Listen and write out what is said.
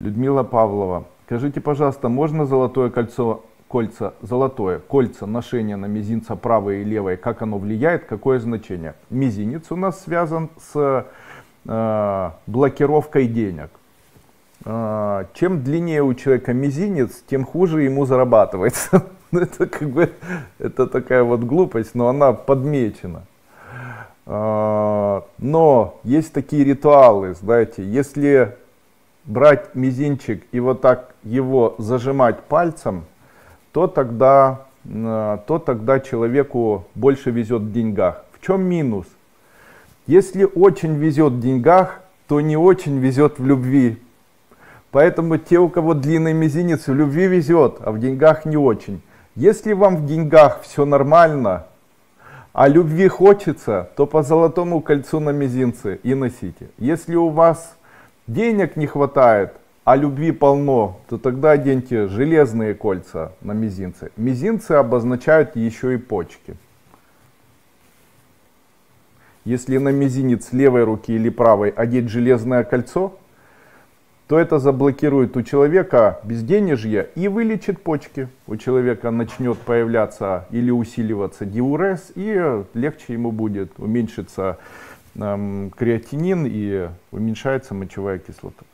Людмила Павлова. Скажите, пожалуйста, можно золотое кольцо, кольца, золотое, кольца ношения на мизинца правой и левой, как оно влияет, какое значение? Мизинец у нас связан с э, блокировкой денег. Э, чем длиннее у человека мизинец, тем хуже ему зарабатывается. Это как бы, это такая вот глупость, но она подмечена. Э, но есть такие ритуалы, знаете, если брать мизинчик и вот так его зажимать пальцем, то тогда, э, то тогда человеку больше везет в деньгах. В чем минус? Если очень везет в деньгах, то не очень везет в любви. Поэтому те, у кого длинный мизинец, в любви везет, а в деньгах не очень. Если вам в деньгах все нормально, а любви хочется, то по золотому кольцу на мизинце и носите. Если у вас денег не хватает, а любви полно, то тогда оденьте железные кольца на мизинце. Мизинцы обозначают еще и почки. Если на мизинец левой руки или правой одеть железное кольцо, то это заблокирует у человека безденежье и вылечит почки. У человека начнет появляться или усиливаться диурез, и легче ему будет уменьшиться креатинин и уменьшается мочевая кислота.